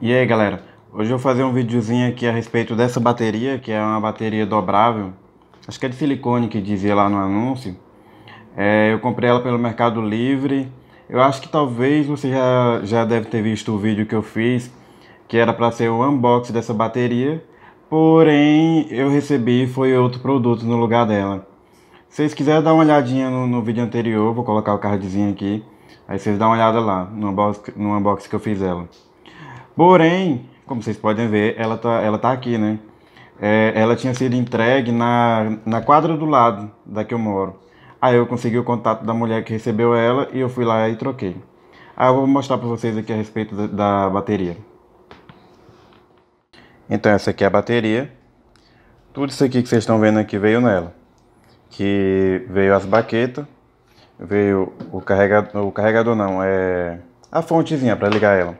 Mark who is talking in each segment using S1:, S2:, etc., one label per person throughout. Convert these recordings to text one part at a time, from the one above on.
S1: E aí galera, hoje eu vou fazer um videozinho aqui a respeito dessa bateria, que é uma bateria dobrável, acho que é de silicone que dizia lá no anúncio. É, eu comprei ela pelo Mercado Livre, eu acho que talvez você já, já deve ter visto o vídeo que eu fiz, que era para ser o unboxing dessa bateria, porém eu recebi foi outro produto no lugar dela. Se vocês quiserem dar uma olhadinha no, no vídeo anterior, vou colocar o cardzinho aqui, aí vocês dão uma olhada lá no unboxing, no unboxing que eu fiz ela. Porém, como vocês podem ver, ela tá, ela tá aqui, né? É, ela tinha sido entregue na, na quadra do lado da que eu moro. Aí eu consegui o contato da mulher que recebeu ela e eu fui lá e troquei. Aí eu vou mostrar para vocês aqui a respeito da, da bateria. Então essa aqui é a bateria. Tudo isso aqui que vocês estão vendo aqui veio nela. Que veio as baquetas, veio o carregador, o carregador não, é a fontezinha para ligar ela.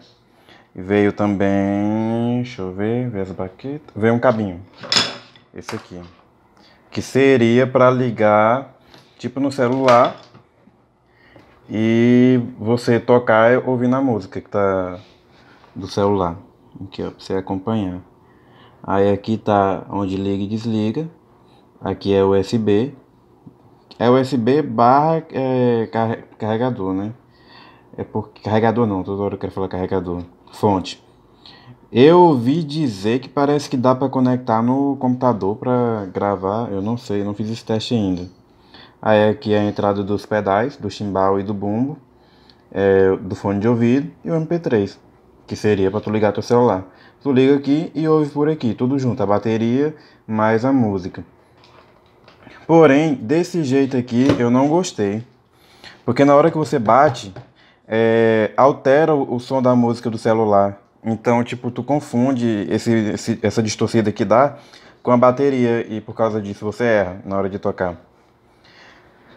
S1: Veio também, deixa eu ver, ver as baquetas. Veio um cabinho, esse aqui, que seria para ligar, tipo no celular, e você tocar ouvindo a música que tá do celular. Aqui, ó, pra você acompanhar. Aí aqui tá onde liga e desliga. Aqui é USB. É USB barra é, carregador, né? É por carregador não, toda hora eu quero falar carregador. Fonte. Eu ouvi dizer que parece que dá para conectar no computador para gravar. Eu não sei, não fiz esse teste ainda. Aí aqui é a entrada dos pedais, do chimbal e do bumbo, é, do fone de ouvido e o MP3, que seria para tu ligar teu celular. Tu liga aqui e ouve por aqui, tudo junto, a bateria mais a música. Porém, desse jeito aqui eu não gostei. Porque na hora que você bate, é, altera o, som da música do celular. Então, tipo, tu confunde esse, esse, essa distorcida que dá com a bateria e por causa disso você erra na hora de tocar.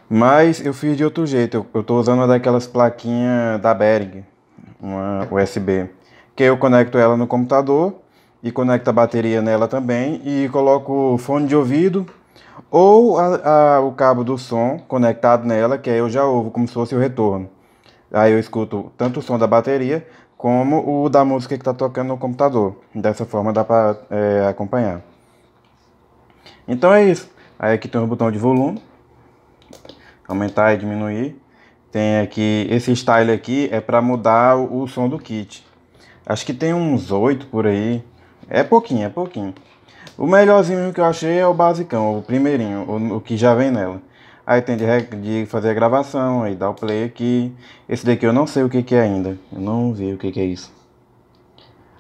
S1: Mas eu fiz de outro jeito. Eu, eu tô usando uma daquelas plaquinhas da Behring, uma USB, que eu conecto ela no computador e conecto a bateria nela também e coloco fone de ouvido ou a, a, o cabo do som conectado nela, que aí eu já ouvo como se fosse o retorno. Aí eu escuto tanto o som da bateria como o da música que está tocando no computador. Dessa forma dá para é, acompanhar. Então é isso. Aí aqui tem o botão de volume, aumentar e diminuir. Tem aqui esse style aqui é para mudar o, o, som do kit. Acho que tem uns oito por aí. É pouquinho, é pouquinho. O melhorzinho que eu achei é o basicão, o primeirinho, o, o que já vem nela. Aí tem de, de, fazer a gravação, aí dá o play aqui. Esse daqui eu não sei o que, que é ainda. Eu não vi o que, que é isso.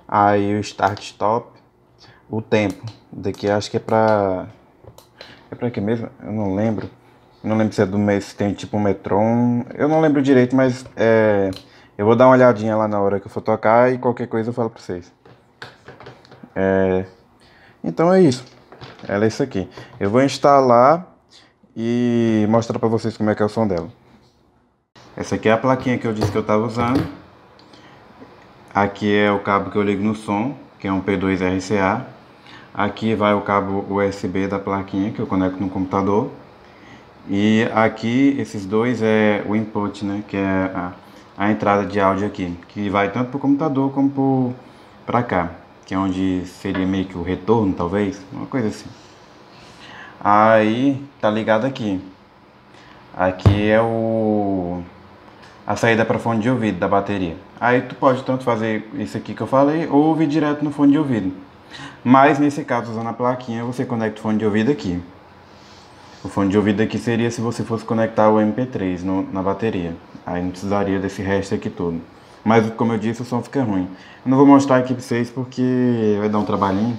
S1: Aí o start stop. O tempo. Daqui acho que é pra. É pra que mesmo? Eu não lembro. Não lembro se é do mês, se tem tipo Metron. Eu não lembro direito, mas é. Eu vou dar uma olhadinha lá na hora que eu for tocar e qualquer coisa eu falo pra vocês. É. Então é isso. Ela é isso aqui. Eu vou instalar e mostrar para vocês como é que é o som dela. Essa aqui é a plaquinha que eu disse que eu estava usando. Aqui é o cabo que eu ligo no som, que é um P2 RCA. Aqui vai o cabo USB da plaquinha que eu conecto no computador. E aqui esses dois é o input, né, que é a, a entrada de áudio aqui, que vai tanto para o computador como para cá, que é onde seria meio que o retorno, talvez, uma coisa assim. Aí tá ligado aqui. Aqui é o a saída para fone de ouvido da bateria. Aí tu pode tanto fazer isso aqui que eu falei ou ouvir direto no fone de ouvido. Mas nesse caso, usando a plaquinha, você conecta o fone de ouvido aqui. O fone de ouvido aqui seria se você fosse conectar o MP3 no, na bateria. Aí não precisaria desse resto aqui todo. Mas como eu disse, o som fica ruim. Eu não vou mostrar aqui para vocês porque vai dar um trabalhinho.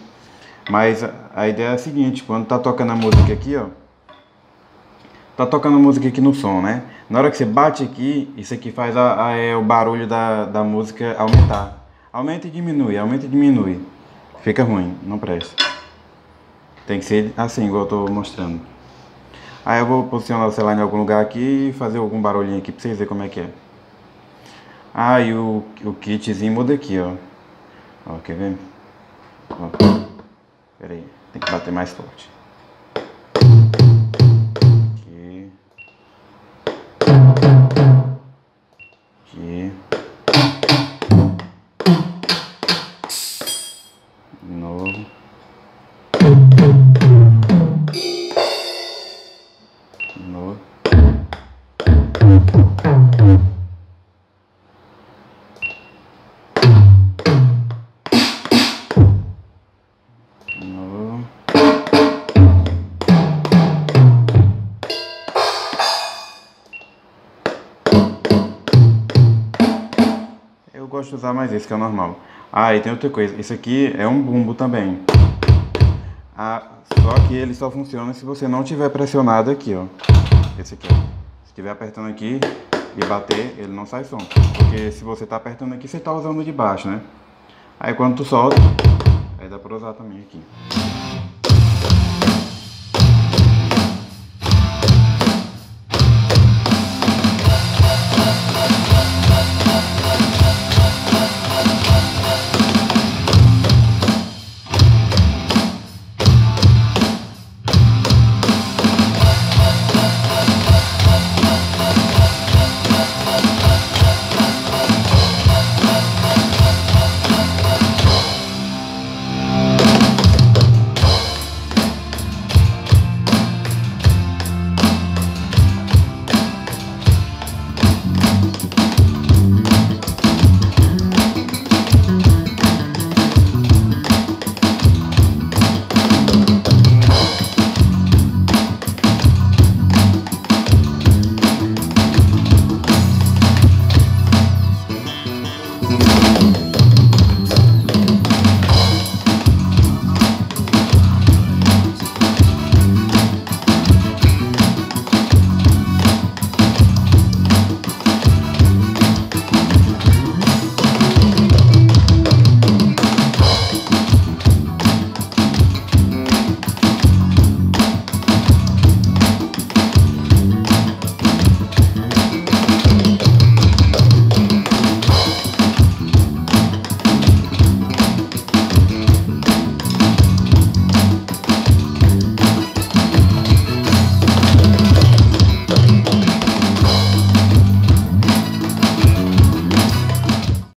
S1: Mas a ideia é a seguinte, quando tá tocando a música aqui, ó. Tá tocando a música aqui no som, né? Na hora que você bate aqui, isso aqui faz a, a, é, o barulho da, da música aumentar. Aumenta e diminui, aumenta e diminui. Fica ruim, não presta. Tem que ser assim, igual eu tô mostrando. Aí eu vou posicionar o celular em algum lugar aqui e fazer algum barulhinho aqui pra vocês verem como é que é. E o, o kitzinho muda aqui, ó. Ó, quer ver? Ó. Pera aí, tem que bater mais forte. Gosto de usar mais esse, que é o normal. Ah, e tem outra coisa. Esse aqui é um bumbo também. Ah, só que ele só funciona se você não tiver pressionado aqui, ó. Esse aqui, ó. Se estiver apertando aqui e bater, ele não sai som. Porque se você tá apertando aqui, você tá usando de baixo, né? Aí quando tu solta, aí dá pra usar também aqui.